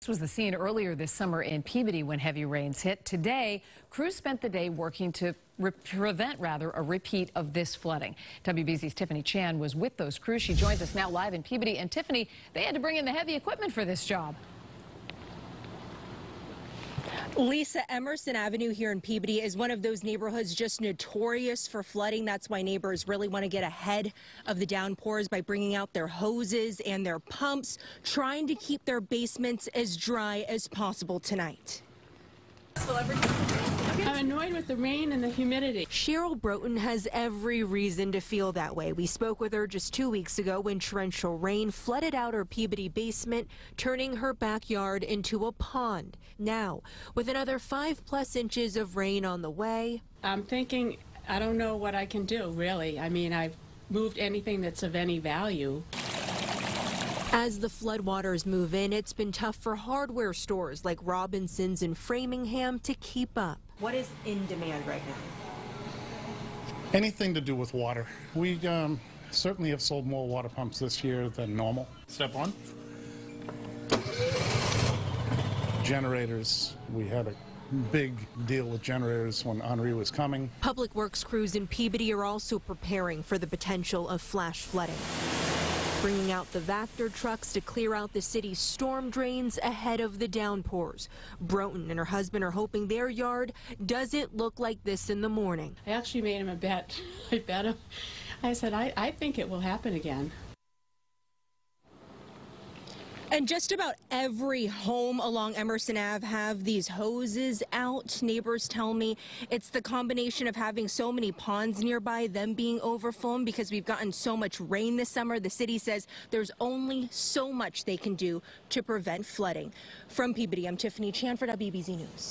This was the scene earlier this summer in Peabody when heavy rains hit. Today, crews spent the day working to prevent rather a repeat of this flooding. WBZ's Tiffany Chan was with those crews. She joins us now live in Peabody. And Tiffany, they had to bring in the heavy equipment for this job. Lisa Emerson Avenue here in Peabody is one of those neighborhoods just notorious for flooding. That's why neighbors really want to get ahead of the downpours by bringing out their hoses and their pumps, trying to keep their basements as dry as possible tonight. I'm annoyed with the rain and the humidity. Cheryl Broughton has every reason to feel that way. We spoke with her just two weeks ago when torrential rain flooded out her Peabody basement, turning her backyard into a pond. Now, with another five plus inches of rain on the way. I'm thinking, I don't know what I can do, really. I mean, I've moved anything that's of any value. As the floodwaters move in, it's been tough for hardware stores like Robinson's in Framingham to keep up. What is in demand right now? Anything to do with water. We um, certainly have sold more water pumps this year than normal. Step one. Generators. We had a big deal with generators when Henri was coming. Public Works crews in Peabody are also preparing for the potential of flash flooding bringing out the Vactor trucks to clear out the city's storm drains ahead of the downpours. Broughton and her husband are hoping their yard doesn't look like this in the morning. I actually made him a bet. I bet him. I said, I, I think it will happen again. And just about every home along Emerson Ave have these hoses out. Neighbors tell me it's the combination of having so many ponds nearby, them being overflown because we've gotten so much rain this summer. The city says there's only so much they can do to prevent flooding. From Peabody, I'm Tiffany Chan for WBZ News.